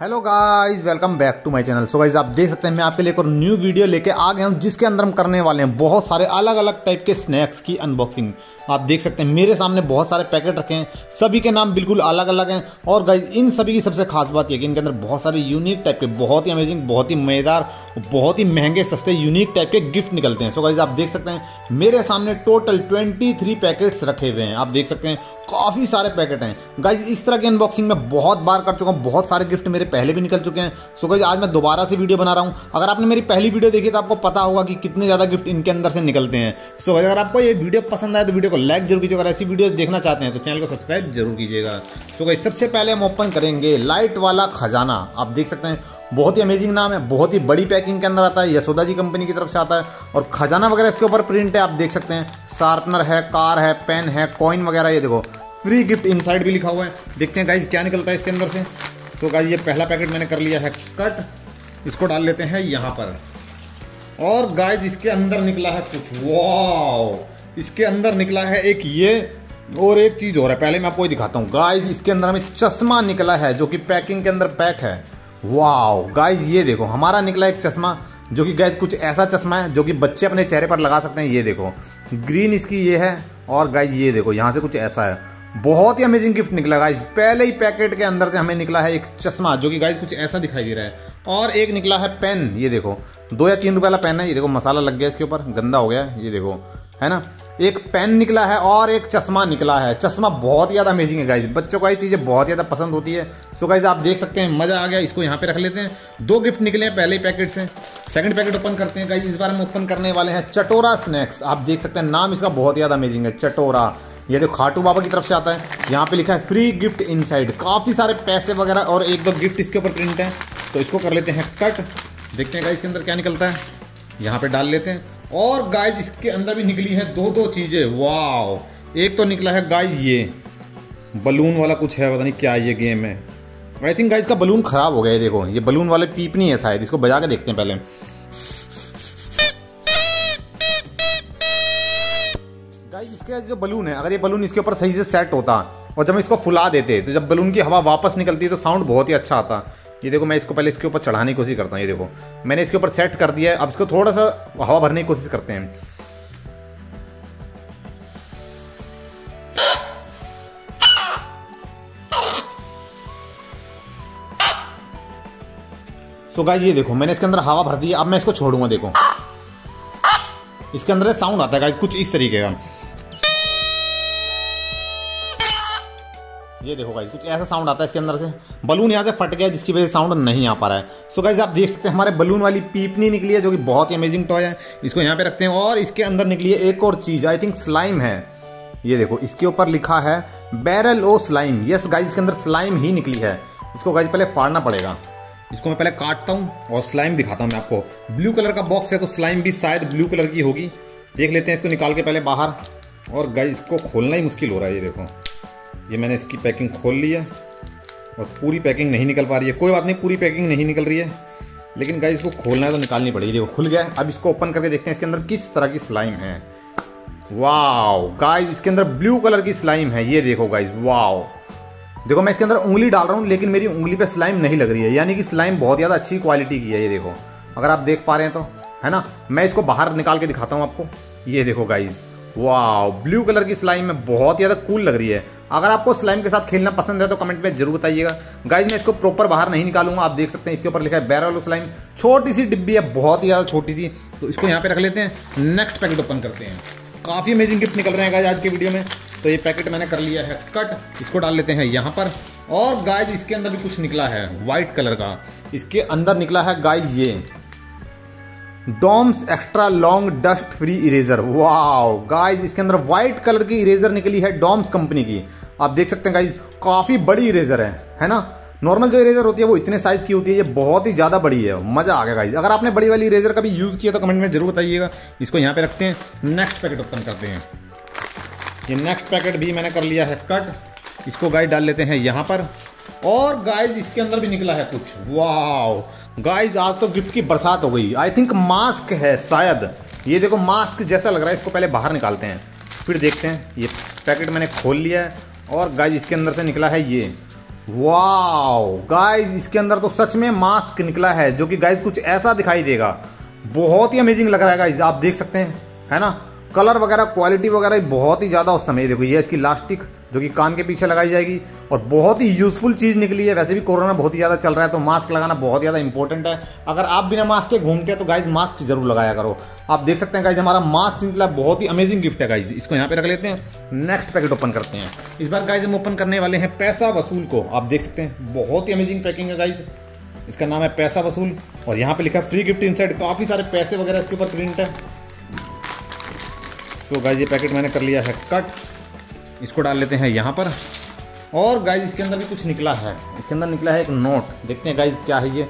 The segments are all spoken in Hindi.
Hello guys welcome back to my channel so guys आप देख सकते हैं, मैं आपके लिए एक और न्यू वीडियो लेके आ गया हूँ, जिसके अंदर हम करने वाले हैं बहुत सारे अलग अलग टाइप के स्नैक्स की अनबॉक्सिंग आप देख सकते हैं, मेरे सामने बहुत सारे पैकेट रखे हैं, सभी के नाम बिल्कुल अलग अलग हैं। और गाइज़ इन सभी की सबसे खास बात यह कि इनके अंदर बहुत सारे यूनिक टाइप के, बहुत ही अमेजिंग बहुत ही मज़ेदार, बहुत ही महँगे, सस्ते यूनिक टाइप के गिफ्ट निकलते हैं। सो गाइज़ आप देख सकते हैं, मेरे सामने टोटल ट्वेंटी थ्री पैकेट्स रखे हुए हैं। आप देख सकते हैं, काफ़ी सारे पैकेट हैं। गाइज़ इस तरह की अनबॉक्सिंग में बहुत बार कर चुका हूँ, बहुत सारे गिफ्ट मेरे पहले भी निकल चुके हैं। सो गाइज़ आज मैं दोबारा से वीडियो बना रहा हूँ। अगर आपने मेरी पहली वीडियो देखी तो आपको पता होगा कि कितने ज़्यादा गिफ्ट इनके अंदर से निकलते हैं। सो अगर आपको ये वीडियो पसंद आए तो वीडियो को लाइक ज़रूर कीजिएगा। अगर ऐसी वीडियो देखना चाहते हैं तो चैनल को सब्सक्राइब ज़रूर कीजिएगा। सो गाइज़ सबसे पहले हम ओपन करेंगे लाइट वाला खजाना। आप देख सकते हैं, बहुत ही अमेजिंग नाम है, बहुत ही बड़ी पैकिंग के अंदर आता है, यशोदा जी कंपनी की तरफ़ से आता है। और खजाना वगैरह इसके ऊपर प्रिंट है, आप देख सकते हैं। शार्पनर है कार है पेन है कॉइन वगैरह, ये देखो। फ्री गिफ्ट इनसाइड भी लिखा हुआ है। देखते हैं गाइज़ क्या निकलता है इसके अंदर से। तो गाइज़ ये पहला पैकेट मैंने कर लिया है। कट। इसको डाल लेते हैं यहाँ पर। और गाइज़ इसके अंदर निकला है कुछ। वाह इसके अंदर निकला है एक ये और एक चीज़ और है। पहले मैं आपको ये दिखाता हूँ। गाइज़ इसके अंदर हमें चश्मा निकला है जो कि पैकिंग के अंदर पैक है। वाओ! गाइज़ ये देखो हमारा निकला एक चश्मा जो कि गाइज़ कुछ ऐसा चश्मा है जो कि बच्चे अपने चेहरे पर लगा सकते हैं। ये देखो ग्रीन इसकी ये है और गाइज़ ये देखो यहाँ से कुछ ऐसा है। बहुत ही अमेजिंग गिफ्ट निकला गाइज़ पहले ही पैकेट के अंदर से हमें निकला है एक चश्मा, जो कि गाइज़ कुछ ऐसा दिखाई दे रहा है। और एक निकला है पेन ये देखो। दो या तीन रुपए वाला पेन है, ये देखो, मसाला लग गया इसके ऊपर, गंदा हो गया, ये देखो, है ना? एक पेन निकला है और एक चश्मा निकला है। चश्मा बहुत ज़्यादा अमेजिंग है गाइज़ बच्चों को ये चीज़ें बहुत ज़्यादा पसंद होती है। सो गाइज़ आप देख सकते हैं, मज़ा आ गया, इसको यहाँ पे रख लेते हैं। दो गिफ्ट निकले हैं पहले ही पैकेट से। सेकंड पैकेट ओपन करते हैं गाइज़ इस बार हम ओपन करने वाले हैं चटोरा स्नैक्स आप देख सकते हैं, नाम इसका बहुत ज़्यादा अमेजिंग है, चटोरा। ये देखो, खाटू बाबा की तरफ़ से आता है। यहाँ पे लिखा है फ्री गिफ्ट इनसाइड काफ़ी सारे पैसे वगैरह और एक दो गिफ्ट इसके ऊपर प्रिंट है। तो इसको कर लेते हैं कट देखते हैं गाइज़ इसके अंदर क्या निकलता है। यहाँ पे डाल लेते हैं। और गाइज़ इसके अंदर भी निकली है दो दो चीज़ें। वाह एक तो निकला है गाइज़ ये। बलून वाला कुछ है, पता नहीं क्या ये गेम है। आई थिंक गाइज़ का बलून खराब हो गया है, देखो। ये बलून वाले पीप नहीं है शायद, इसको बजा के देखते हैं पहले। गाइज़ इसके जो बलून है, अगर ये बलून इसके ऊपर सही से सेट होता और जब हम इसको फुला देते तो जब बलून की हवा वापस निकलती है तो साउंड बहुत ही अच्छा आता। ये देखो, मैं इसको पहले इसके ऊपर चढ़ाने की कोशिश करता हूँ, ये देखो। मैंने इसके ऊपर सेट कर दिया है, अब इसको थोड़ा सा हवा भरने की कोशिश करते हैं। सो गाइस ये देखो, मैंने इसके अंदर हवा भर दी अब मैं इसको छोड़ूँगा, देखो। इसके अंदर साउंड आता है गाइस कुछ इस तरीके का। ये देखो गाइस कुछ ऐसा साउंड आता है इसके अंदर से। बलून यहाँ से फट गया जिसकी वजह से साउंड नहीं आ पा रहा है। सो गाइज़ आप देख सकते हैं, हमारे बलून वाली पीपनी निकली है, जो कि बहुत ही अमेजिंग टॉय है। इसको यहाँ पे रखते हैं और इसके अंदर निकली है एक और चीज़ आई थिंक स्लाइम है। ये देखो, इसके ऊपर लिखा है barrel o slime yes guys इसके अंदर स्लाइम ही निकली है। इसको गाइज़ पहले फाड़ना पड़ेगा। इसको मैं पहले काटता हूँ और स्लाइम दिखाता हूँ मैं आपको। ब्लू कलर का बॉक्स है तो स्लाइम भी शायद ब्लू कलर की होगी। देख लेते हैं इसको निकाल के पहले बाहर। और गाइज़ इसको खोलना ही मुश्किल हो रहा है, ये देखो। ये मैंने इसकी पैकिंग खोल ली है और पूरी पैकिंग नहीं निकल पा रही है। कोई बात नहीं, पूरी पैकिंग नहीं निकल रही है। लेकिन गाइज़ इसको खोलना है तो निकालनी पड़ेगी। देखो, खुल गया है। अब इसको ओपन करके देखते हैं इसके अंदर किस तरह की स्लाइम है। वाओ गाइज़ इसके अंदर ब्लू कलर की स्लाइम है। ये देखो गाइज़ वाओ देखो, मैं इसके अंदर उंगली डाल रहा हूँ, लेकिन मेरी उंगली पे स्लाइम नहीं लग रही है। यानी कि स्लाइम बहुत ज़्यादा अच्छी क्वालिटी की है, ये देखो। अगर आप देख पा रहे हैं तो है ना? मैं इसको बाहर निकाल के दिखाता हूँ आपको। ये देखो गाइज़ वाह ब्लू कलर की स्लाइम में बहुत ज़्यादा कूल लग रही है। अगर आपको स्लाइम के साथ खेलना पसंद है तो कमेंट में ज़रूर बताइएगा। गाइज़ मैं इसको प्रॉपर बाहर नहीं निकालूँगा। आप देख सकते हैं, इसके ऊपर लिखा है बैरल स्लाइम छोटी सी डिब्बी है, बहुत ही ज़्यादा छोटी सी। तो इसको यहाँ पे रख लेते हैं। नेक्स्ट पैकेट ओपन करते हैं। काफ़ी अमेजिंग गिफ्ट निकल रहे हैं गाइज़ आज के वीडियो में। तो ये पैकेट मैंने कर लिया है कट इसको डाल लेते हैं यहाँ पर। और गाइज़ इसके अंदर भी कुछ निकला है व्हाइट कलर का। इसके अंदर निकला है गाइज़ ये। Doms extra long dust free eraser. Wow guys इसके अंदर व्हाइट कलर की इरेजर निकली है डॉम्स कंपनी की। आप देख सकते हैं गाइज़ काफ़ी बड़ी इरेजर है है ना? नॉर्मल जो इरेजर होती है, वो इतने साइज़ की होती है, ये बहुत ही ज़्यादा बड़ी है। मज़ा आ गया गाइज़ अगर आपने बड़ी वाली इरेजर का भी यूज़ किया तो कमेंट में ज़रूर बताइएगा। इसको यहाँ पे रखते हैं। नेक्स्ट पैकेट ओपन करते हैं। ये नेक्स्ट पैकेट भी मैंने कर लिया है कट इसको गाइड डाल लेते हैं यहाँ पर। और गाइज़ इसके अंदर भी निकला है कुछ। वाओ गाइज़ आज तो गिफ्ट की बरसात हो गई। आई थिंक मास्क है शायद। ये देखो मास्क जैसा लग रहा है, इसको पहले बाहर निकालते हैं। फिर देखते हैं। ये पैकेट मैंने खोल लिया है और गाइज़ इसके अंदर से निकला है ये। वाओ गाइज़ इसके अंदर तो सच में मास्क निकला है, जो कि गाइज़ कुछ ऐसा दिखाई देगा। बहुत ही अमेजिंग लग रहा है गाइस आप देख सकते हैं, है ना? कलर वगैरह क्वालिटी वगैरह बहुत ही ज़्यादा उस समय। देखो, ये इसकी लास्टिक जो कि कान के पीछे लगाई जाएगी। और बहुत ही यूजफुल चीज़ निकली है। वैसे भी कोरोना बहुत ही ज़्यादा चल रहा है तो मास्क लगाना बहुत ज़्यादा इंपॉर्टेंट है। अगर आप बिना मास्क के घूमते हैं तो गाइज़ मास्क ज़रूर लगाया करो। आप देख सकते हैं गाइज़ हमारा मास्क निकला बहुत ही अमेजिंग गिफ्ट है गाइज़ इसको यहाँ पे रख लेते हैं। नेक्स्ट पैकेट ओपन करते हैं। इस बार गाइज़ हम ओपन करने वाले हैं पैसा वसूल को। आप देख सकते हैं, बहुत ही अमेजिंग पैकिंग है गाइज़ इसका नाम है पैसा वसूल। और यहाँ पे लिखा है फ्री गिफ्ट इनसाइड काफ़ी सारे पैसे वगैरह इसके ऊपर प्रिंट है। तो गाइज़ ये पैकेट मैंने कर लिया है कट इसको डाल लेते हैं यहाँ पर। और गाइज़ इसके अंदर भी कुछ निकला है। इसके अंदर निकला है एक नोट देखते हैं गाइज़ क्या है ये।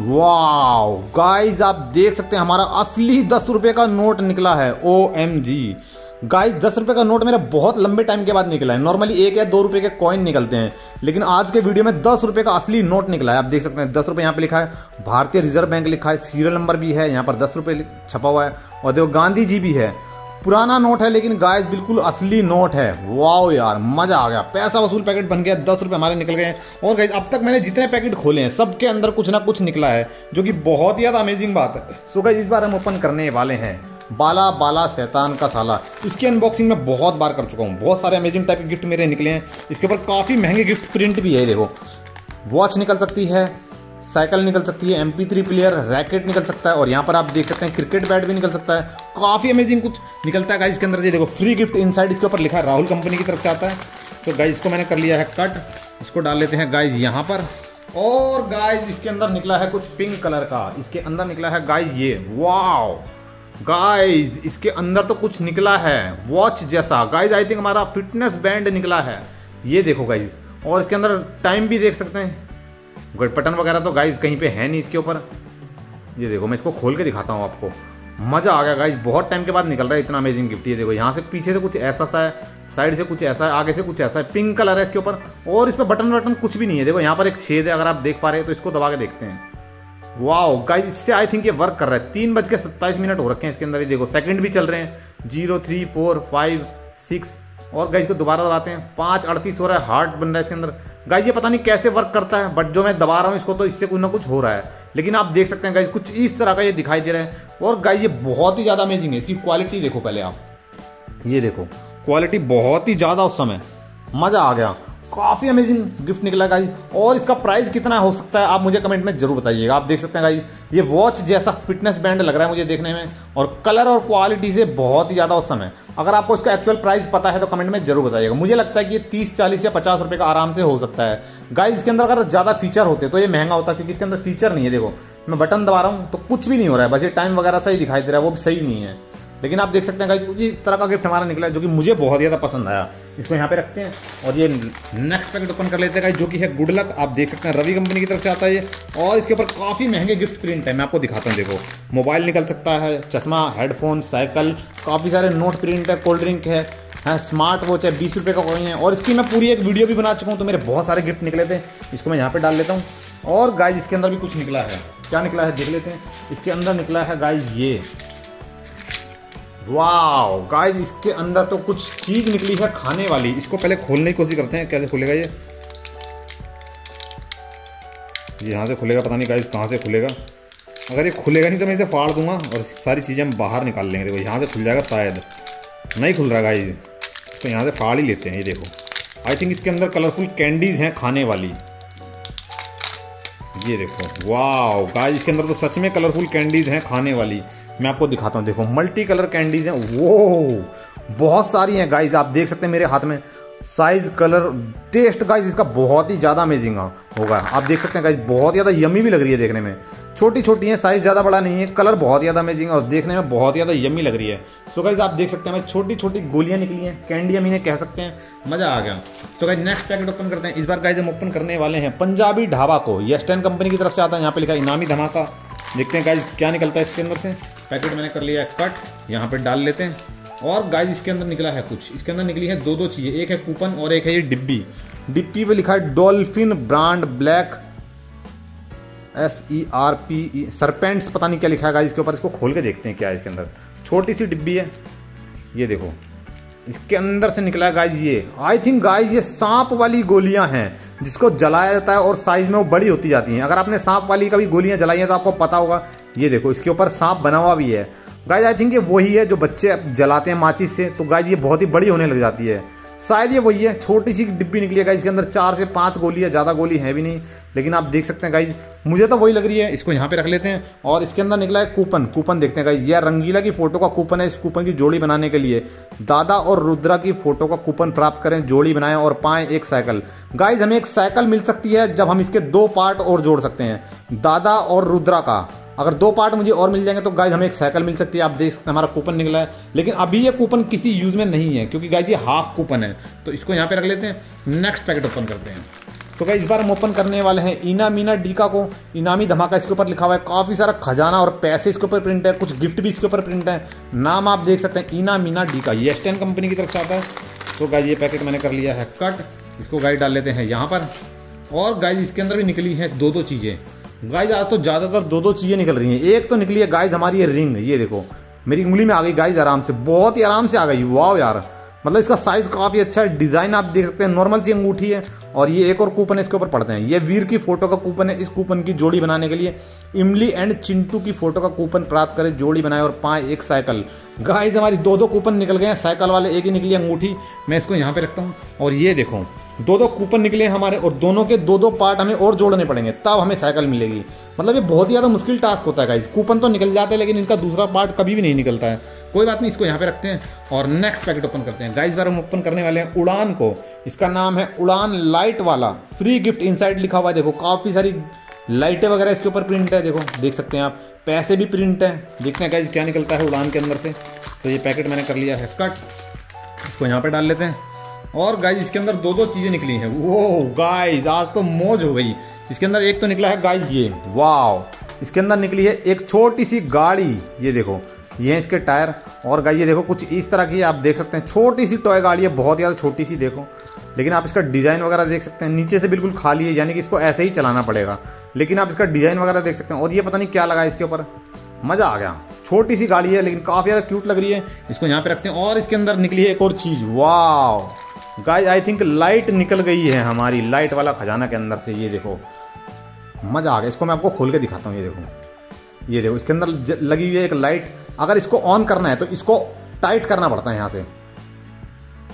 वाओ गाइज़ आप देख सकते हैं हमारा असली दस रुपये का नोट निकला है ओ एम जी गाइज़ दस रुपये का नोट मेरा बहुत लंबे टाइम के बाद निकला है। नॉर्मली एक या दो रुपए के कॉइन निकलते हैं। लेकिन आज के वीडियो में दस रुपए का असली नोट निकला है। आप देख सकते हैं, दस रुपये यहाँ पे लिखा है। भारतीय रिज़र्व बैंक लिखा है। सीरियल नंबर भी है। यहाँ पर दस रुपये छपा हुआ है। और देखो, गांधी जी भी है। पुराना नोट है, लेकिन गाइस बिल्कुल असली नोट है। वाओ यार, मज़ा आ गया। पैसा वसूल पैकेट बन गया, दस रुपए हमारे निकल गए और गाइस अब तक मैंने जितने पैकेट खोले हैं, सबके अंदर कुछ ना कुछ निकला है, जो कि बहुत ही ज़्यादा अमेजिंग बात है। सो गाइस इस बार हम ओपन करने वाले हैं बाला बाला शैतान का साला। इसकी अनबॉक्सिंग में बहुत बार कर चुका हूँ। बहुत सारे अमेजिंग टाइप के गिफ्ट मेरे निकले हैं। इसके ऊपर काफ़ी महँगे गिफ्ट प्रिंट भी है, देखो। वॉच निकल सकती है साइकिल निकल सकती है एम प्लेयर रैकेट निकल सकता है, और यहाँ पर आप देख सकते हैं क्रिकेट बैट भी निकल सकता है। काफ़ी अमेजिंग कुछ निकलता है गाइज़ इसके अंदर से। देखो फ्री गिफ्ट इनसाइड इसके ऊपर लिखा है राहुल कंपनी की तरफ़ से आता है। तो गाइज़ इसको मैंने कर लिया है कट इसको डाल लेते हैं गाइज़ यहाँ पर। और गाइज़ इसके अंदर निकला है कुछ पिंक कलर का। इसके अंदर निकला है गाइज़ ये। वाओ गाइज़ इसके अंदर तो कुछ निकला है वॉच जैसा। गाइज़ आई थिंक हमारा फिटनेस बैंड निकला है। ये देखो गाइज़ और इसके अंदर टाइम भी देख सकते हैं। बटन वगैरह तो गाइज़ कहीं पे है नहीं इसके ऊपर। ये देखो, मैं इसको खोल के दिखाता हूँ आपको। मज़ा आ गया गाइज़ बहुत टाइम के बाद निकल रहा है इतना अमेजिंग गिफ्ट ये देखो, यहाँ से पीछे से कुछ ऐसा सा है साइड से कुछ ऐसा है, आगे से कुछ ऐसा है. पिंक कलर है इसके ऊपर. और इस पर बटन वटन कुछ भी नहीं है. देखो, यहाँ पर एक छेद है, अगर आप देख पा रहे हैं तो इसको दबा के देखते हैं. वाओ गाइज़ इससे आई थिंक ये वर्क कर रहा है. तीन बज के सत्ताईस मिनट हो रखे हैं इसके अंदर. ये देखो सेकंड भी चल रहे हैं. Zero three four five six और गाइज़ को दोबारा दबाते हैं. पाँच, अड़तीस हो रहा है. हार्ट बन रहा है इसके अंदर. गाइज़ ये पता नहीं कैसे वर्क करता है बट जो मैं दबा रहा हूँ इसको तो इससे कुछ ना कुछ हो रहा है. लेकिन आप देख सकते हैं गाइज़ कुछ इस तरह का ये दिखाई दे रहा है. और गाइज़ ये बहुत ही ज़्यादा अमेजिंग है। इसकी क्वालिटी देखो पहले आप। ये देखो। क्वालिटी बहुत ही ज़्यादा उस समय। मज़ा आ गया। काफ़ी अमेजिंग गिफ्ट निकला गाइज़ और इसका प्राइस कितना हो सकता है, आप मुझे कमेंट में ज़रूर बताइएगा। आप देख सकते हैं गाइज़ ये वॉच जैसा फिटनेस बैंड लग रहा है मुझे देखने में और कलर और क्वालिटी से बहुत ही ज़्यादा उस समय अगर आपको इसका एक्चुअल प्राइस पता है तो कमेंट में ज़रूर बताइएगा। मुझे लगता है कि ये तीस, चालीस या पचास रुपये का आराम से हो सकता है। गाइज़ इसके अंदर अगर ज़्यादा फीचर होते तो ये महँगा होता क्योंकि इसके अंदर फीचर नहीं है, देखो। मैं बटन दबा रहा हूँ तो कुछ भी नहीं हो रहा है। बस ये टाइम वगैरह सही दिखाई दे रहा है, वो भी सही नहीं है। लेकिन आप देख सकते हैं गाइज़ इस तरह का गिफ्ट हमारा निकला है, जो कि मुझे बहुत ज़्यादा पसंद आया। इसको यहाँ पे रखते हैं और ये नेक्स्ट पैकेट ओपन कर लेते हैं गाइज़ जो कि है गुड लक आप देख सकते हैं, रवि कंपनी की तरफ़ से आता है ये। और इसके ऊपर काफ़ी महँगे गिफ्ट प्रिंट है, मैं आपको दिखाता हूँ, देखो। मोबाइल निकल सकता है, चश्मा हेडफोन साइकिल काफ़ी सारे नोट प्रिंट है कोल्ड ड्रिंक है है स्मार्ट वॉच है, बीस रुपये का कॉइन है। और इसकी मैं पूरी एक वीडियो भी बना चुका हूँ तो मेरे बहुत सारे गिफ्ट निकले थे। इसको मैं यहाँ पे डाल लेता हूँ। और गाइज़ इसके अंदर भी कुछ निकला है। क्या निकला है, देख लेते हैं। इसके अंदर निकला है गाइज़ ये। वाओ गाइस इसके अंदर तो कुछ चीज़ निकली है खाने वाली। इसको पहले खोलने की कोशिश करते हैं, कैसे खुलेगा ये? यहाँ से खुलेगा, पता नहीं गाइस कहाँ से खुलेगा। अगर ये खुलेगा नहीं तो मैं इसे फाड़ दूँगा और सारी चीज़ें हम बाहर निकाल लेंगे। देखो, यहाँ से खुल जाएगा शायद। नहीं खुल रहा गाइस तो यहाँ से फाड़ ही लेते हैं, ये देखो। आई थिंक इसके अंदर कलरफुल कैंडीज हैं खाने वाली। ये देखो। वाह गाइस इसके अंदर तो सच में कलरफुल कैंडीज हैं खाने वाली। मैं आपको दिखाता हूँ, देखो मल्टी कलर कैंडीज हैं वो बहुत सारी हैं गाइज़ आप देख सकते हैं मेरे हाथ में। साइज़ कलर टेस्ट गाइज़ इसका बहुत ही ज़्यादा अमेजिंग होगा। आप देख सकते हैं गाइज़ बहुत ज़्यादा यमी भी लग रही है देखने में। छोटी छोटी है साइज़ ज़्यादा बड़ा नहीं है कलर बहुत ज़्यादा अमेजिंग है, और देखने में बहुत ज़्यादा यमी लग रही है। सो गाइज़ आप देख सकते हैं छोटी छोटी गोलियाँ निकली हैं कैंडी अमीने कह सकते हैं, मज़ा आ गया। तो गाइज़ नेक्स्ट पैकेट ओपन करते हैं। इस बार गाइज़ हम ओपन करने वाले हैं पंजाबी ढाबा को ये स्टैन कंपनी की तरफ़ से आता है, यहाँ पे लिखा इनामी धमाका। देखते हैं गाइज़ क्या निकलता है इसके अंदर से। पैकेट मैंने कर लिया है कट, यहाँ पे डाल लेते हैं। और गाइस इसके अंदर निकला है कुछ। इसके अंदर निकली है दो दो चीज़ें। एक है कूपन और एक है ये डिब्बी। डिब्बी पे लिखा है dolphin brand black S E R P E serpents पता नहीं क्या लिखा है इसके ऊपर इसको खोल के देखते हैं क्या है इसके अंदर। छोटी सी डिब्बी है। ये देखो। इसके अंदर से निकला है गाइज़ ये। आई थिंक गाइज़ ये सांप वाली गोलियाँ हैं, जिसको जलाया जाता है और साइज़ में वो बड़ी होती जाती हैं। अगर आपने सांप वाली कभी गोलियाँ जलाई हैं तो आपको पता होगा ये देखो, इसके ऊपर सांप बना हुआ भी है। गाइज़ आई थिंक ये वही है जो बच्चे जलाते हैं माचिस से। तो गाइज़ ये बहुत ही बड़ी होने लग जाती है। शायद ये वही है, छोटी सी डिब्बी निकली है। गाइज़ इसके अंदर चार से पाँच गोली है, ज़्यादा गोली है भी नहीं। लेकिन आप देख सकते हैं गाइज़ मुझे तो वही लग रही है। इसको यहाँ पे रख लेते हैं और इसके अंदर निकला है कूपन। कूपन देखते हैं गाइज़ यह रंगीला की फ़ोटो का कूपन है इस कूपन की जोड़ी बनाने के लिए। दादा और रुद्रा की फ़ोटो का कूपन प्राप्त करें, जोड़ी बनाएँ और पाएँ एक साइकिल। गाइज़ हमें एक साइकिल मिल सकती है जब हम इसके दो पार्ट और जोड़ सकते हैं। दादा और रुद्रा का। अगर दो पार्ट मुझे और मिल जाएँगे तो गाइज़ हमें एक साइकिल मिल सकती है। आप देख सकते हैं हमारा कूपन निकला है। लेकिन अभी ये कूपन किसी यूज़ में नहीं है, क्योंकि गाइज़ ये हाफ़ कूपन है। तो इसको यहाँ पे रख लेते हैं। नेक्स्ट पैकेट ओपन करते हैं। तो गाइज़ इस बार हम ओपन करने वाले हैं इना मीना डीका को इनामी धमाका इसके ऊपर लिखा हुआ है। काफ़ी सारा खजाना और पैसे इसके ऊपर प्रिंट है। कुछ गिफ्ट भी इसके ऊपर प्रिंट है। नाम आप देख सकते हैं इना मीना डीका ये एस्टेन कंपनी की तरफ़ से आता है। तो गाइज़ ये पैकेट मैंने कर लिया है। कट इसको गाइड डाल लेते हैं यहाँ पर। और गाइज़ इसके अंदर भी निकली है दो दो चीज़ें। गाइज़ आज तो ज़्यादातर दो दो चीज़ें निकल रही हैं। एक तो निकली है गाइज़ हमारी ये रिंग ये देखो। मेरी उंगली में आ गई गाइज़ आराम से। बहुत ही आराम से आ गई। वाह यार। मतलब इसका साइज़ काफ़ी अच्छा है। डिज़ाइन आप देख सकते हैं नॉर्मल सी अंगूठी है। और ये एक और कूपन इसके ऊपर पड़ते हैं। ये वीर की फ़ोटो का कूपन है, इस कूपन की जोड़ी बनाने के लिए। इमली एंड चिंटू की फ़ोटो का कूपन प्राप्त करें, जोड़ी बनाए और पाए एक साइकिल गाइज़ हमारी दो दो कूपन निकल गए हैं। साइकिल वाले एक ही निकली अंगूठी। मैं इसको यहाँ पे रखता हूँ। और ये देखो दो दो कूपन निकले हमारे और दोनों के दो दो पार्ट हमें और जोड़ने पड़ेंगे, तब हमें साइकिल मिलेगी। मतलब ये बहुत ही ज़्यादा मुश्किल टास्क होता है गाइज़ कूपन तो निकल जाते हैं, लेकिन इनका दूसरा पार्ट कभी भी नहीं निकलता है। कोई बात नहीं, इसको यहाँ पे रखते हैं और नेक्स्ट पैकेट ओपन करते हैं। गाइज़ बार हम ओपन करने वाले हैं उड़ान को। इसका नाम है उड़ान लाइट वाला। फ्री गिफ्ट इनसाइड लिखा हुआ है, देखो, काफ़ी सारी लाइटें वगैरह इसके ऊपर प्रिंट है, देखो, देख सकते हैं आप। पैसे भी प्रिंट है। देखते हैं गाइज़ क्या निकलता है उड़ान के अंदर से। तो ये पैकेट मैंने कर लिया है कट इसको यहाँ पे डाल लेते हैं। और गाइज़ इसके अंदर दो दो चीज़ें निकली हैं। वो गाइज़ आज तो मौज हो गई। इसके अंदर एक तो निकला है गाइज़ ये। वाह इसके अंदर निकली है एक छोटी सी गाड़ी। ये देखो, ये है इसके टायर। और गाइज़ ये देखो, कुछ इस तरह की आप देख सकते हैं। छोटी सी टॉय गाड़ी है, बहुत ज़्यादा छोटी सी देखो। लेकिन आप इसका डिज़ाइन वगैरह देख सकते हैं। नीचे से बिल्कुल खाली है, यानी कि इसको ऐसे ही चलाना पड़ेगा। लेकिन आप इसका डिज़ाइन वगैरह देख सकते हैं। और ये पता नहीं क्या लगा इसके ऊपर। मज़ा आ गया। छोटी सी गाड़ी है, लेकिन काफ़ी ज़्यादा क्यूट लग रही है। इसको यहाँ पे रखते हैं। और इसके अंदर निकली है एक और चीज़। वाह गाइज़ आई थिंक लाइट निकल गई है हमारी लाइट वाला खजाना के अंदर से, ये देखो। मज़ा आ गया। इसको मैं आपको खोल के दिखाता हूँ, ये देखो। ये देखो, इसके अंदर लगी हुई है एक लाइट अगर इसको ऑन करना है तो इसको टाइट करना पड़ता है यहाँ से।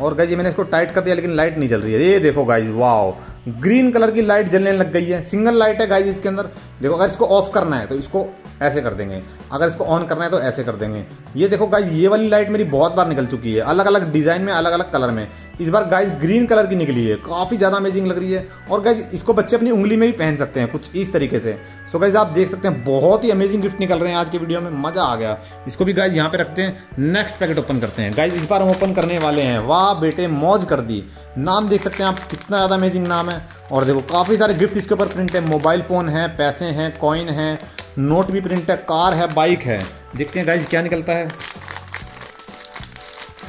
और गाइज़ मैंने इसको टाइट कर दिया, लेकिन लाइट नहीं जल रही है। ये देखो गाइज़ वाओ ग्रीन कलर की लाइट जलने लग गई है। सिंगल लाइट है गाइज़ इसके अंदर। देखो, अगर इसको ऑफ़ करना है तो इसको ऐसे कर देंगे। अगर इसको ऑन करना है तो ऐसे कर देंगे। ये देखो गाइज़ ये वाली लाइट मेरी बहुत बार निकल चुकी है। अलग अलग डिज़ाइन में अलग अलग कलर में। इस बार गाइज़ ग्रीन कलर की निकली है। काफ़ी ज़्यादा अमेजिंग लग रही है। और गाइज़ इसको बच्चे अपनी उंगली में भी पहन सकते हैं, कुछ इस तरीके से। सो गाइज़ आप देख सकते हैं, बहुत ही अमेजिंग गिफ्ट निकल रहे हैं आज के वीडियो में। मज़ा आ गया। इसको भी गाइज़ यहाँ पे रखते हैं। नेक्स्ट पैकेट ओपन करते हैं। गाइज़ इस बार हम ओपन करने वाले हैं। वाह बेटे, मौज कर दी। नाम देख सकते हैं आप, कितना ज़्यादा अमेजिंग नाम है। और देखो, काफ़ी सारे गिफ्ट इसके ऊपर प्रिंट है। मोबाइल फ़ोन है, पैसे हैं कॉइन है नोट भी प्रिंट है कार है बाइक है। देखते हैं गाइज़ क्या निकलता है।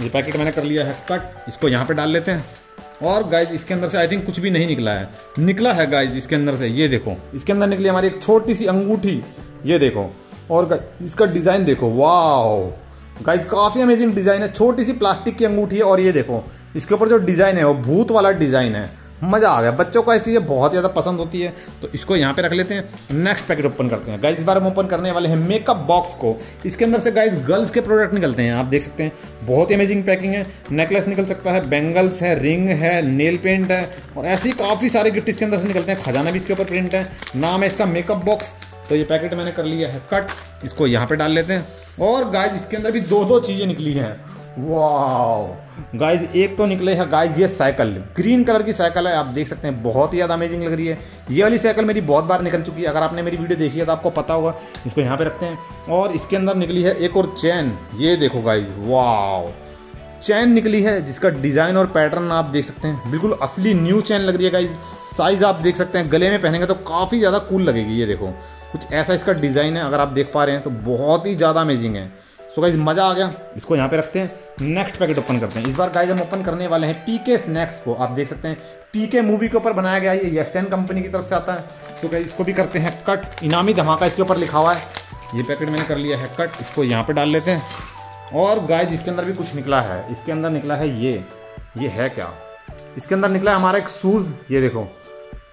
ये पैकेट मैंने कर लिया है कट इसको यहाँ पे डाल लेते हैं। और गाइज़ इसके अंदर से आई थिंक कुछ भी नहीं निकला है। निकला है गाइज़ इसके अंदर से, ये देखो। इसके अंदर निकली हमारी एक छोटी सी अंगूठी, ये देखो। और इसका डिज़ाइन देखो वाह गाइज़ काफ़ी अमेजिंग डिज़ाइन है। छोटी सी प्लास्टिक की अंगूठी है और ये देखो। इसके ऊपर जो डिज़ाइन है, वो भूत वाला डिज़ाइन है। मज़ा आ गया। बच्चों को ऐसी चीज़ें बहुत ज़्यादा पसंद होती है तो इसको यहाँ पे रख लेते हैं। नेक्स्ट पैकेट ओपन करते हैं। गाइज़ इस बार हम ओपन करने वाले हैं मेकअप बॉक्स को। इसके अंदर से गाइज़ गर्ल्स के प्रोडक्ट निकलते हैं। आप देख सकते हैं, बहुत ही अमेजिंग पैकिंग है। नेकलेस निकल सकता है बैंगल्स है रिंग है नेल पेंट है, और ऐसे ही काफ़ी सारे गिफ्ट इसके अंदर से निकलते हैं। खजाना भी इसके ऊपर प्रिंट है। नाम है इसका मेकअप बॉक्स तो ये पैकेट मैंने कर लिया है कट इसको यहाँ पे डाल लेते हैं। और गाइज़ इसके अंदर भी दो दो चीज़ें निकली हैं। वाह गाइज़ एक तो निकले है गाइज़ ये साइकिल ग्रीन कलर की साइकिल है, आप देख सकते हैं, बहुत ही ज़्यादा अमेजिंग लग रही है। ये वाली साइकिल मेरी बहुत बार निकल चुकी है, अगर आपने मेरी वीडियो देखी है तो आपको पता होगा, इसको यहाँ पे रखते हैं। और इसके अंदर निकली है एक और चैन ये देखो गाइज़ वाह चैन निकली है जिसका डिज़ाइन और पैटर्न आप देख सकते हैं, बिल्कुल असली न्यू चैन लग रही है गाइज़ साइज़ आप देख सकते हैं, गले में पहनेंगे तो काफ़ी ज़्यादा कूल लगेगी, ये देखो। कुछ ऐसा इसका डिज़ाइन है, अगर आप देख पा रहे हैं तो बहुत ही ज़्यादा अमेजिंग है। सो गाइज़ मज़ा आ गया। इसको यहाँ पे रखते हैं। नेक्स्ट पैकेट ओपन करते हैं। इस बार गाइज़ हम ओपन करने वाले हैं पीके स्नैक्स को। आप देख सकते हैं पीके मूवी के ऊपर बनाया गया ये एस कंपनी की तरफ़ से आता है। तो गाइज़ इसको भी करते हैं कट इनामी धमाका इसके ऊपर लिखा हुआ है। ये पैकेट मैंने कर लिया है कट इसको यहाँ पे डाल लेते हैं। और गाइज़ इसके अंदर भी कुछ निकला है। इसके अंदर निकला है ये। ये है क्या? इसके अंदर निकला है हमारा एक शूज़ ये देखो।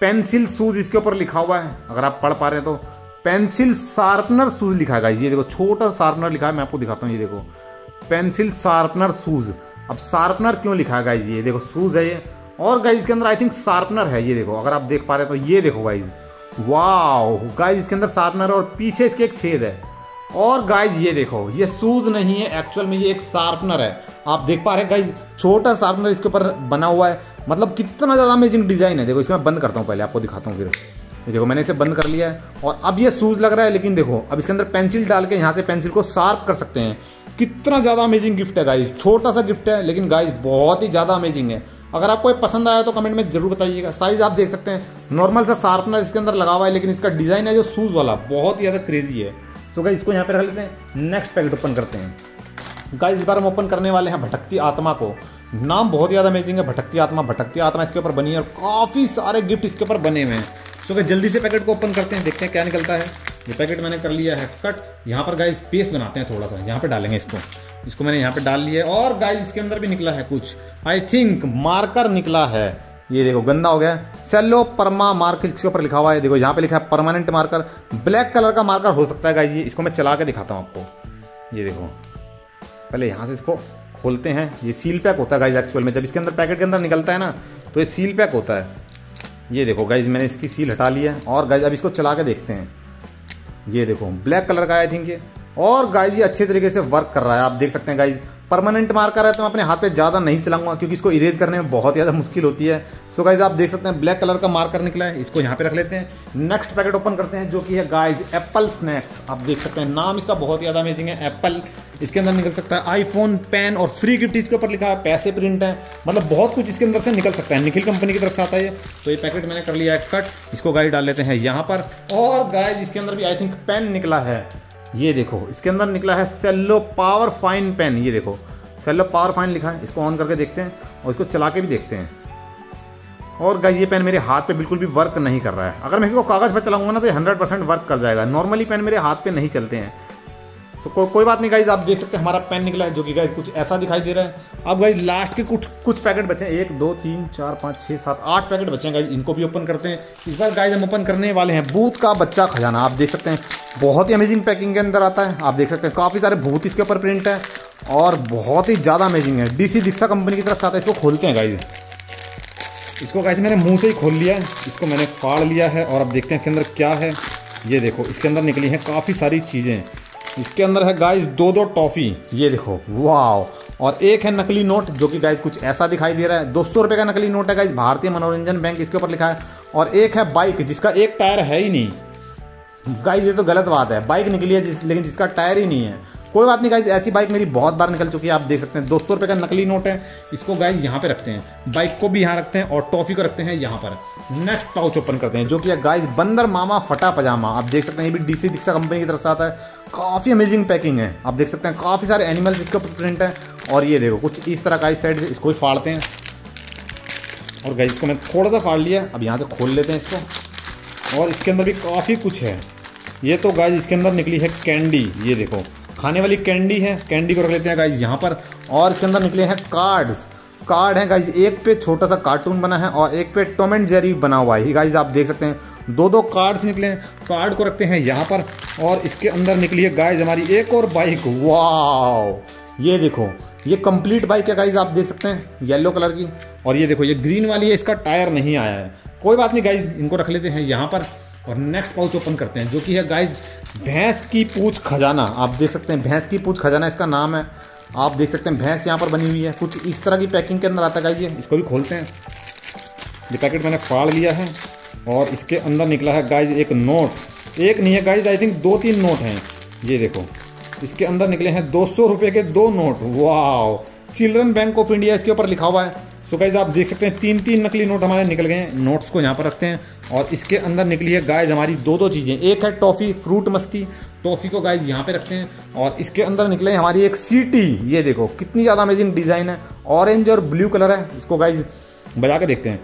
पेंसिल शूज़ इसके ऊपर लिखा हुआ है। अगर आप पढ़ पा रहे हैं तो। पेंसिल शार्पनर शूज़ लिखा है ये देखो, छोटा शार्पनर लिखा है, मैं आपको दिखाता हूँ, ये देखो। Pencil sharpener shoes. अब शार्पनर क्यों लिखा है ये देखो, शूज़ है ये। और गाइज़ के अंदर आई थिंक शार्पनर है, ये देखो। अगर आप देख पा रहे हैं तो ये देखो गाइज़ वाओ गाइज़ इसके अंदर शार्पनर और पीछे इसके एक छेद है। और गाइज़ ये देखो, ये शूज़ नहीं है एक्चुअल में ये एक शार्पनर है। आप देख पा रहे हैं गाइज़ छोटा शार्पनर इसके ऊपर बना हुआ है। मतलब कितना ज़्यादा अमेजिंग डिज़ाइन है। देखो, इसमें बंद करता हूँ पहले, आपको दिखाता हूँ फिर। ये देखो, मैंने इसे बंद कर लिया है। और अब ये शूज़ लग रहा है, लेकिन देखो, अब इसके अंदर पेंसिल डाल के यहाँ से पेंसिल को शार्प कर सकते हैं। कितना ज़्यादा अमेजिंग गिफ्ट है गाइज़ छोटा सा गिफ्ट है, लेकिन गाइज़ बहुत ही ज़्यादा अमेजिंग है। अगर आपको ये पसंद आया तो कमेंट में ज़रूर बताइएगा। साइज़ आप देख सकते हैं। नॉर्मल सा शार्पनर इसके अंदर लगा हुआ है, लेकिन इसका डिज़ाइन है जो शूज़ वाला, बहुत ही ज़्यादा क्रेजी है। सो गाइज़ इसको यहाँ पे रख लेते हैं। नेक्स्ट पैकेट ओपन करते हैं। गाइज़ इस बार हम ओपन करने वाले हैं भटकती आत्मा को। नाम बहुत ज़्यादा अमेजिंग है, भटकती आत्मा। भटकती आत्मा इसके ऊपर बनी है और काफ़ी सारे गिफ्ट इसके ऊपर बने हुए हैं। तो so, जल्दी से पैकेट को ओपन करते हैं देखते हैं क्या निकलता है। ये पैकेट मैंने कर लिया है कट। यहाँ पर गाइज़ पेस्ट बनाते हैं थोड़ा सा। यहाँ पे डालेंगे इसको। इसको मैंने यहाँ पे डाल लिया है। और गाइज़ इसके अंदर भी निकला है कुछ। आई थिंक मार्कर निकला है। ये देखो गंदा हो गया सेलो परमा मार्कर इसके ऊपर लिखा हुआ है। देखो यहाँ पे लिखा है परमानेंट मार्कर ब्लैक कलर का मार्कर हो सकता है गाइज़ ये इसको मैं चला के दिखाता हूँ आपको। ये देखो। पहले यहाँ से इसको खोलते हैं। ये सील पैक होता है गाइज़ एक्चुअल में। जब इसके अंदर पैकेट के अंदर निकलता है ना तो ये सील पैक होता है। ये देखो गाइज़ मैंने इसकी सील हटा लिया है और गाइज़ अब इसको चला के देखते हैं। ये देखो ब्लैक कलर का आई थिंक ये। और गाइज़ ये अच्छे तरीके से वर्क कर रहा है। आप देख सकते हैं गाइज़ परमानेंट मार्कर है तो मैं अपने हाथ पे ज़्यादा नहीं चलाऊँगा, क्योंकि इसको इरेज करने में बहुत ज़्यादा मुश्किल होती है। सो गाइज़ आप देख सकते हैं ब्लैक कलर का मार्कर निकला है, इसको यहाँ पे रख लेते हैं। नेक्स्ट पैकेट ओपन करते हैं, जो कि है गाइज़ एप्पल स्नैक्स आप देख सकते हैं, नाम इसका बहुत ज़्यादा अमेजिंग है एप्पल इसके अंदर निकल सकता है आईफोन पेन और फ्री गिफ्ट इसके ऊपर लिखा है, पैसे प्रिंट है। मतलब बहुत कुछ इसके अंदर से निकल सकता है। निखिल कंपनी की तरफ़ से आता है तो ये पैकेट मैंने कर लिया है कट इसको गाइज़ डाल लेते हैं यहाँ पर। और गाइज़ इसके अंदर भी आई थिंक पेन निकला है। ये देखो, इसके अंदर निकला है सेल्लो पावर फाइन पेन ये देखो। सेल्लो पावर फाइन लिखा है, इसको ऑन करके देखते हैं और इसको चला के भी देखते हैं। और गाइस ये पेन मेरे हाथ पे बिल्कुल भी वर्क नहीं कर रहा है। अगर मैं इसको कागज़ पर चलाऊँगा ना तो ये हंड्रेड परसेंट वर्क कर जाएगा। नॉर्मली पेन मेरे हाथ पे नहीं चलते हैं। तो को, कोई बात नहीं गाइज़ आप देख सकते हैं हमारा पेन निकला है जो कि गाइज़ कुछ ऐसा दिखाई दे रहा है। अब गाइज़ लास्ट के कुछ कुछ पैकेट बचे हैं। एक दो तीन चार पाँच छः सात आठ पैकेट बचे हैं गाइज़ इनको भी ओपन करते हैं। इस बार गाइज़ हम ओपन करने वाले हैं बूथ का बच्चा खजाना। आप देख सकते हैं बहुत ही अमेजिंग पैकिंग के अंदर आता है। आप देख सकते हैं काफ़ी सारे भूत इसके ऊपर प्रिंट है और बहुत ही ज़्यादा अमेजिंग है। डीसी दिक्सा कंपनी की तरफ़ से आता है इसको खोलते हैं गाइज़ इसको गाइज़ मैंने मुँह से ही खोल लिया है। इसको मैंने फाड़ लिया है और अब देखते हैं इसके अंदर क्या है। ये देखो इसके अंदर निकली हैं काफ़ी सारी चीज़ें। इसके अंदर है गाइस दो दो टॉफ़ी, ये देखो वाह और एक है नकली नोट, जो कि गाइस कुछ ऐसा दिखाई दे रहा है। दो सौ का नकली नोट है गाइज़ भारतीय मनोरंजन बैंक इसके ऊपर लिखा है। और एक है बाइक जिसका एक टायर है ही नहीं। गाइज़ ये तो गलत बात है। बाइक निकली है जिस, लेकिन जिसका टायर ही नहीं है। कोई बात नहीं गाइज़ ऐसी बाइक मेरी बहुत बार निकल चुकी है, आप देख सकते हैं, दो सौ रुपये का नकली नोट है। इसको गाइज़ यहाँ पे रखते हैं। बाइक को भी यहाँ रखते हैं और टॉफी को रखते हैं यहाँ पर। नेक्स्ट पाउच ओपन करते हैं, जो कि गाइज़ बंदर मामा फटा पजामा। आप देख सकते हैं, ये भी डीसी दिक्सा कंपनी की तरफ़ से आता है। काफ़ी अमेजिंग पैकिंग है। आप देख सकते हैं, काफ़ी सारे एनिमल्स इसके प्रिंट है। और ये देखो, कुछ इस तरह का इस साइड इसको भी फाड़ते हैं। और गाइज़ इसको मैंने थोड़ा सा फाड़ लिया अब यहाँ से खोल लेते हैं इसको। और इसके अंदर भी काफ़ी कुछ है। ये तो गाइज़ इसके अंदर निकली है कैंडी ये देखो। खाने वाली कैंडी है कैंडी को रख लेते हैं गाइज़ यहाँ पर। और इसके अंदर निकले हैं कार्ड्स कार्ड है गाइज़ एक पे छोटा सा कार्टून बना है और एक पे टॉम एंड जेरी बना हुआ है। गाइज़ आप देख सकते हैं दो दो कार्ड्स निकले हैं। कार्ड को रखते हैं यहाँ पर और इसके अंदर निकली है गाइज़ हमारी एक और बाइक वाह ये देखो, ये कंप्लीट बाइक है गाइज़ आप देख सकते हैं येलो कलर की। और ये देखो, ये ग्रीन वाली है, इसका टायर नहीं आया है। कोई बात नहीं गाइज़ इनको रख लेते हैं यहाँ पर। और नेक्स्ट पाउच ओपन करते हैं, जो कि है गाइज़ भैंस की पूछ खजाना। आप देख सकते हैं, भैंस की पूछ खजाना इसका नाम है। आप देख सकते हैं, भैंस यहाँ पर बनी हुई है। कुछ इस तरह की पैकिंग के अंदर आता है गाइज़ ये इसको भी खोलते हैं। ये पैकेट मैंने फाड़ लिया है और इसके अंदर निकला है गाइज़ एक नोट एक नहीं है गाइज़ आई थिंक दो तीन नोट हैं। ये देखो, इसके अंदर निकले हैं दो सौ रुपये के दो नोट वाह चिल्ड्रन बैंक ऑफ़ इंडिया इसके ऊपर लिखा हुआ है। सो गाइज़ आप देख सकते हैं, तीन तीन नकली नोट हमारे निकल गए हैं। नोट्स को यहाँ पर रखते हैं। और इसके अंदर निकली है गाइज़ हमारी दो दो चीज़ें। एक है टॉफ़ी फ्रूट मस्ती। टॉफ़ी को गाइज़ यहाँ पे रखते हैं और इसके अंदर निकले हमारी एक सीटी ये देखो, कितनी ज़्यादा अमेजिंग डिज़ाइन है। ऑरेंज और ब्लू कलर है। इसको गाइज़ बजा के देखते हैं।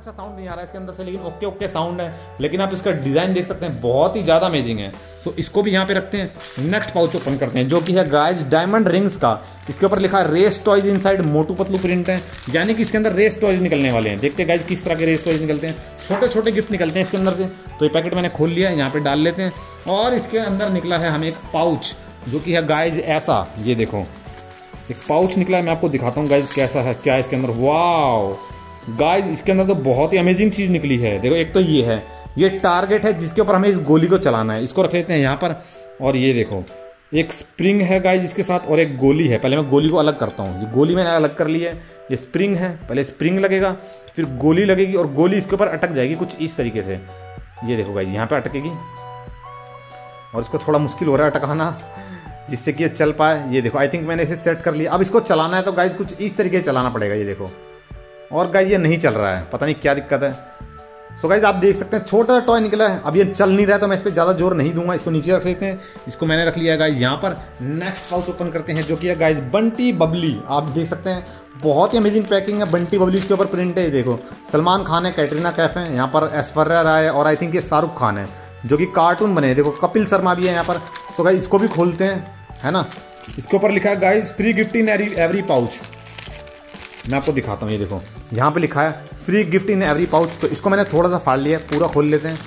अच्छा साउंड नहीं आ रहा है इसके अंदर से, लेकिन ओके ओके साउंड है। लेकिन आप इसका डिज़ाइन देख सकते हैं, बहुत ही ज़्यादा अमेजिंग है। सो इसको भी यहाँ पे रखते हैं। नेक्स्ट पाउच ओपन करते हैं, जो कि है गाइज़ डायमंड रिंग्स का। इसके ऊपर लिखा race toys in Motu Patlu print है। यानी कि इसके अंदर रेस टॉयज निकलने वाले हैं। देखते गाइज़ किस तरह के रेस टॉयज निकलते हैं। छोटे छोटे गिफ्ट निकलते हैं इसके अंदर से। तो ये पैकेट मैंने खोल लिया है, यहाँ पे डाल लेते हैं। और इसके अंदर निकला है हमें एक पाउच जो कि है गाइज़ ऐसा। ये देखो, एक पाउच निकला है, मैं आपको दिखाता हूँ गाइज़ कैसा है, क्या इसके अंदर। वाह गाइज़ इसके अंदर तो बहुत ही अमेजिंग चीज़ निकली है। देखो, एक तो ये है। ये टारगेट है जिसके ऊपर हमें इस गोली को चलाना है। इसको रख लेते हैं यहाँ पर। और ये देखो, एक स्प्रिंग है गाइज़ इसके साथ और एक गोली है। पहले मैं गोली को अलग करता हूँ। ये गोली मैंने अलग कर ली है। ये स्प्रिंग है। पहले स्प्रिंग लगेगा, फिर गोली लगेगी और गोली इसके ऊपर अटक जाएगी कुछ इस तरीके से। ये देखो गाइज़ यहाँ पर अटकेगी। और इसको थोड़ा मुश्किल हो रहा है अटकाना, जिससे कि ये चल पाए। ये देखो आई थिंक मैंने इसे सेट कर लिया। अब इसको चलाना है तो गाइज़ कुछ इस तरीके से चलाना पड़ेगा, ये देखो। और गाइज़ ये नहीं चल रहा है। पता नहीं क्या दिक्कत है। सो गाइज़ आप देख सकते हैं, छोटा सा टॉय निकला है। अब ये चल नहीं रहा है तो मैं इस पर ज़्यादा ज़ोर नहीं दूँगा। इसको नीचे रख लेते हैं। इसको मैंने रख लिया है गाइज़ यहाँ पर नेक्स्ट हाउस ओपन करते हैं, जो कि है गाइज़ बंटी बबली आप देख सकते हैं, बहुत ही अमेजिंग पैकिंग है बंटी बबली इसके ऊपर प्रिंट है। देखो, सलमान खान है, कैटरीना कैफ है, यहाँ पर ऐश्वर्या राय और आई थिंक ये शाहरुख खान है, जो कि कार्टून बने देखो, कपिल शर्मा भी है यहाँ पर। सो गाइज़ इसको भी खोलते हैं, है ना? इसके ऊपर लिखा है guys free gift in every pouch मैं आपको दिखाता हूँ, ये देखो। यहाँ पे लिखा है free gift in every pouch तो इसको मैंने थोड़ा सा फाड़ लिया, पूरा खोल लेते हैं।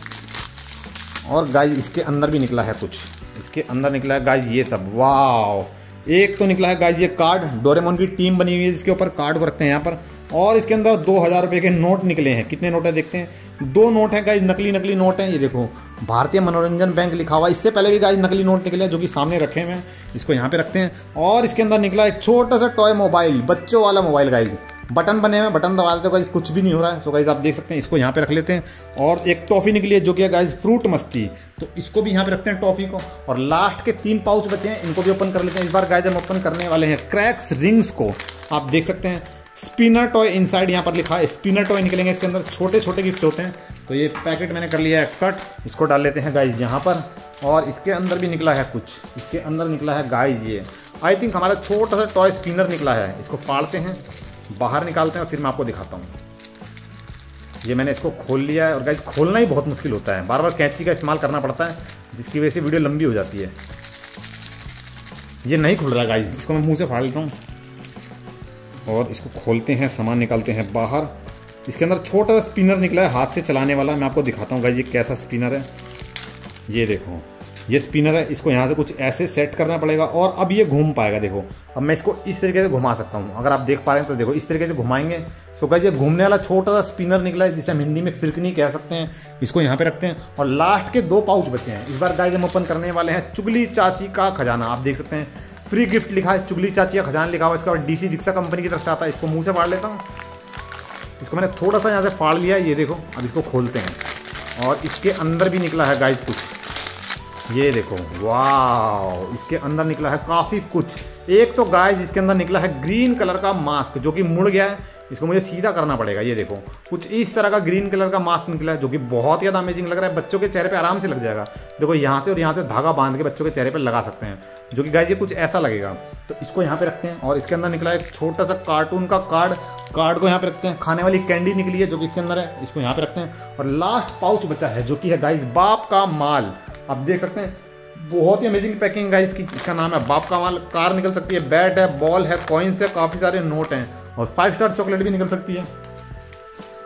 और गाइज़ इसके अंदर भी निकला है कुछ। इसके अंदर निकला है गाइज़ ये सब। वाह एक तो निकला है गाइज़ ये कार्ड डोरेमोन की टीम बनी हुई है जिसके ऊपर कार्ड को रखते हैं यहाँ पर। और इसके अंदर दो हज़ार रुपये के नोट निकले हैं। कितने नोट है देखते हैं। दो नोट हैं गाइज़ नकली नकली नोट हैं। ये देखो, भारतीय मनोरंजन बैंक लिखा हुआ इससे पहले भी गाइज़ नकली नोट निकले जो कि सामने रखे हुए हैं। इसको यहाँ पे रखते हैं। और इसके अंदर निकला एक छोटा सा टॉय मोबाइल बच्चों वाला मोबाइल गाइज़ बटन बने हुए बटन दबा देते हो कुछ भी नहीं हो रहा है। सो गाइज़ आप देख सकते हैं, इसको यहाँ पे रख लेते हैं। और एक टॉफी निकली है, जो कि गाइज़ फ्रूट मस्ती। तो इसको भी यहाँ पे रखते हैं टॉफी को। और लास्ट के तीन पाउच बचे हैं, इनको भी ओपन कर लेते हैं। इस बार गाइज़ हम ओपन करने वाले हैं क्रैक्स रिंग्स को। आप देख सकते हैं स्पिनर टॉय इनसाइड यहाँ पर लिखा है। स्पिनर टॉय निकलेंगे इसके अंदर। छोटे छोटे गिफ्ट होते हैं। तो ये पैकेट मैंने कर लिया है कट इसको डाल लेते हैं गाइज़ यहाँ पर। और इसके अंदर भी निकला है कुछ। इसके अंदर निकला है गाइज़ ये। आई थिंक हमारा छोटा सा टॉय स्पिनर निकला है। इसको फाड़ते हैं। बाहर निकालते हैं और फिर मैं आपको दिखाता हूँ। ये मैंने इसको खोल लिया है और गाइज़ खोलना ही बहुत मुश्किल होता है। बार बार कैंची का इस्तेमाल करना पड़ता है, जिसकी वजह से वीडियो लंबी हो जाती है। ये नहीं खुल रहा गाइज़ इसको मैं मुँह से फाड़ लेता हूँ। और इसको खोलते हैं, सामान निकालते हैं बाहर। इसके अंदर छोटा स्पिनर निकला है, हाथ से चलाने वाला, मैं आपको दिखाता हूँ। गाइज़ ये कैसा स्पिनर है? ये देखो। ये स्पिनर है, इसको यहाँ से कुछ ऐसे सेट करना पड़ेगा और अब ये घूम पाएगा, देखो। अब मैं इसको इस तरीके से घुमा सकता हूँ। अगर आप देख पा रहे हैं तो देखो, इस तरीके से घुमाएँगे। सो गाइज़ ये घूमने वाला छोटा सा स्पिनर निकला है, जिसे हम हिंदी में फिरकनी कह सकते हैं। इसको यहाँ पे रखते हैं और लास्ट के दो पाउच बचे हैं। इस बार गाइज़ हम ओपन करने वाले हैं चुगली चाची का खजाना। आप देख सकते हैं फ्री गिफ्ट लिखा है, चुगली चाची का खजाना लिखा हुआ इसका डीसी दीक्षा कंपनी की तरफ़ से आता है। इसको मुँह से फाड़ लेता हूँ। इसको मैंने थोड़ा सा यहाँ से फाड़ लिया ये देखो, अब इसको खोलते हैं। और इसके अंदर भी निकला है गाइज़ कुछ। ये देखो वाह इसके अंदर निकला है काफ़ी कुछ। एक तो गाय जिसके अंदर निकला है ग्रीन कलर का मास्क जो कि मुड़ गया है। इसको मुझे सीधा करना पड़ेगा, ये देखो। कुछ इस तरह का ग्रीन कलर का मास्क निकला जो कि बहुत ही ज़्यादा अमेजिंग लग रहा है। बच्चों के चेहरे पर आराम से लग जाएगा। देखो, यहाँ से और यहाँ से धागा बाँध के बच्चों के चेहरे पर लगा सकते हैं। जो कि गाय ये कुछ ऐसा लगेगा। तो इसको यहाँ पे रखते हैं और इसके अंदर निकला एक छोटा सा कार्टून का कार्ड कार्ड को यहाँ पे रखते हैं। खाने वाली कैंडी निकली है, जो कि इसके अंदर है। इसको यहाँ पे रखते हैं। और लास्ट पाउच बचा है, जो कि है गाइज़ बाप का माल। आप देख सकते हैं, बहुत ही अमेजिंग पैकिंग गाइस की। इसका नाम है बाप का माल। कार निकल सकती है बैट है बॉल है कॉइन्स है, काफ़ी सारे नोट हैं। और फाइव स्टार चॉकलेट भी निकल सकती है।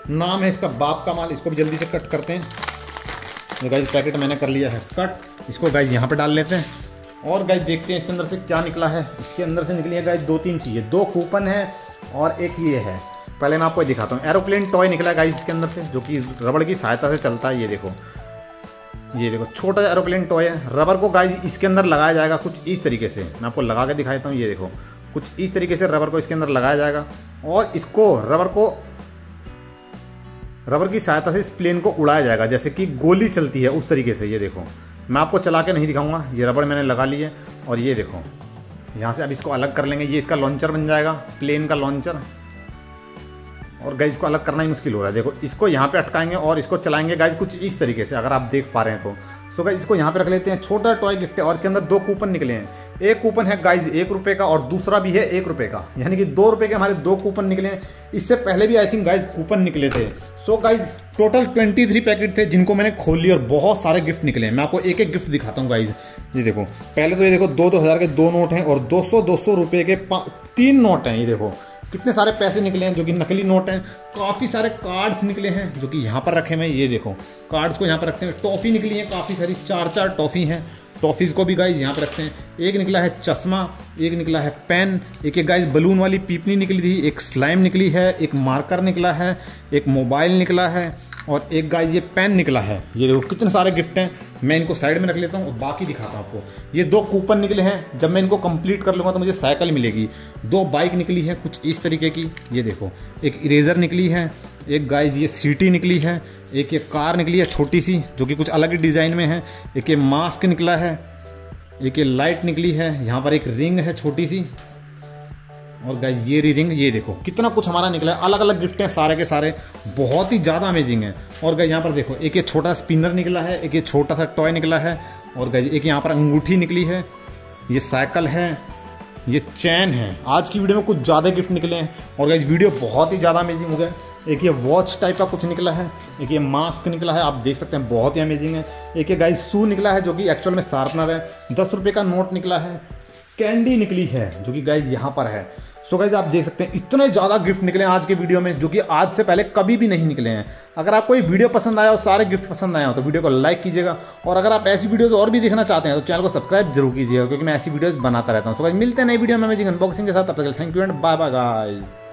नाम है इसका, बाप का माल, इसको भी जल्दी से कट करते हैं। ये गाइज़ पैकेट मैंने कर लिया है। कट इसको गाइज़ यहाँ पे डाल लेते हैं। और गाइज़ देखते हैं इसके अंदर से क्या निकला है। इसके अंदर से निकली है गाइज़ दो तीन चीज़ें। दो कूपन है और एक ये है। पहले मैं आपको दिखाता हूँ। एरोप्लेन टॉय निकला है गाइज़ इसके अंदर से, जो कि रबड़ की सहायता से चलता है। ये देखो। ये देखो, छोटा सा एरोप्लेन टॉय है। रबर को गाइज़ इसके अंदर लगाया जाएगा कुछ इस तरीके से। मैं आपको लगा के दिखाता हूँ। ये देखो। कुछ इस तरीके से रबर को इसके अंदर लगाया जाएगा और इसको रबर को, रबर की सहायता से इस प्लेन को उड़ाया जाएगा, जैसे कि गोली चलती है उस तरीके से, ये देखो। मैं आपको चला के नहीं दिखाऊँगा, ये रबर मैंने लगा ली है और ये देखो। यहाँ से अब इसको अलग कर लेंगे, ये इसका लॉन्चर बन जाएगा प्लेन का लॉन्चर और गाइज़ को अलग करना ही मुश्किल हो रहा है। देखो, इसको यहाँ पे अटकाएँगे और इसको चलाएँगे। गाइज़ कुछ इस तरीके से, अगर आप देख पा रहे हैं तो। सो गाइज़ इसको यहाँ पे रख लेते हैं। छोटा टॉय गिफ्ट है और इसके अंदर दो कूपन निकले हैं। एक कूपन है गाइज़ एक रुपए का और दूसरा भी है एक रुपए का। यानी कि दो रुपए के हमारे दो कूपन निकले हैं। इससे पहले भी आई थिंक गाइज़ कूपन निकले थे। सो गाइज़ टोटल 23 पैकेट थे जिनको मैंने खोल लिया और बहुत सारे गिफ्ट निकले हैं। मैं आपको एक एक गिफ्ट दिखाता हूँ गाइज़ ये देखो, पहले तो ये देखो, दो दो हज़ार के दो नोट हैं और दो सौ दो सौ रुपए के तीन नोट हैं। ये देखो कितने सारे पैसे निकले हैं जो कि नकली नोट हैं, काफ़ी सारे कार्ड्स निकले हैं जो कि यहाँ पर रखे हुए ये देखो कार्ड्स को यहाँ पर रखते हैं। टॉफ़ी निकली है, काफ़ी सारी चार चार टॉफ़ी हैं। टॉफ़ीज़ को भी गाइज़ यहाँ पर रखते हैं। एक निकला है चश्मा, एक निकला है पेन, एक एक गाइज़ बलून वाली पीपनी निकली थी, एक स्लाइम निकली है, एक मार्कर निकला है, एक मोबाइल निकला है। और एक गाय ये पेन निकला है। ये देखो, कितने सारे गिफ्ट हैं। मैं इनको साइड में रख लेता हूँ और बाकी दिखाता हूँ आपको। ये दो कूपन निकले हैं। जब मैं इनको कंप्लीट कर लूँगा तो मुझे साइकिल मिलेगी। दो बाइक निकली है कुछ इस तरीके की। ये देखो, एक इरेजर निकली है, एक गाय ये सीटी निकली है, एक ये कार निकली है छोटी सी, जो कि कुछ अलग ही डिज़ाइन में है। एक ये मास्क निकला है, एक ये लाइट निकली है, यहाँ पर एक रिंग है छोटी सी। और गाइज़ ये रिंग, ये देखो, कितना कुछ हमारा निकला है। अलग अलग गिफ्ट हैं सारे के सारे। बहुत ही ज़्यादा अमेजिंग है। और गाइज़ यहाँ पर देखो, एक ये छोटा स्पिनर निकला है, एक ये छोटा सा टॉय निकला है, और गाइज़ एक यहाँ पर अंगूठी निकली है। ये साइकिल है, ये चैन है। आज की वीडियो में कुछ ज़्यादा गिफ्ट निकले हैं। और गाइज़ वीडियो बहुत ही ज़्यादा अमेजिंग हो गया। एक ये वॉच टाइप का कुछ निकला है, एक ये मास्क निकला है, आप देख सकते हैं, बहुत ही अमेजिंग है। एक ये गाइज़ शू निकला है, जो कि एक्चुअल में शार्पनर है। दस रुपये का नोट निकला है। कैंडी निकली है, जो कि गाइज़ यहाँ पर है। सो so गाइज़ आप देख सकते हैं, इतने ज़्यादा गिफ्ट निकले हैं आज के वीडियो में, जो कि आज से पहले कभी भी नहीं निकले हैं। अगर आपको ये वीडियो पसंद आया और सारे गिफ्ट पसंद आया हो तो वीडियो को लाइक कीजिएगा। और अगर आप ऐसी वीडियोस और भी देखना चाहते हैं तो चैनल को सब्सक्राइब ज़रूर कीजिएगा, क्योंकि मैं ऐसी वीडियोस बनाता रहता हूँ। सो so गाइज़ मिलते हैं नई वीडियो में अनबॉक्सिंग के साथ तक thank you and bye bye guys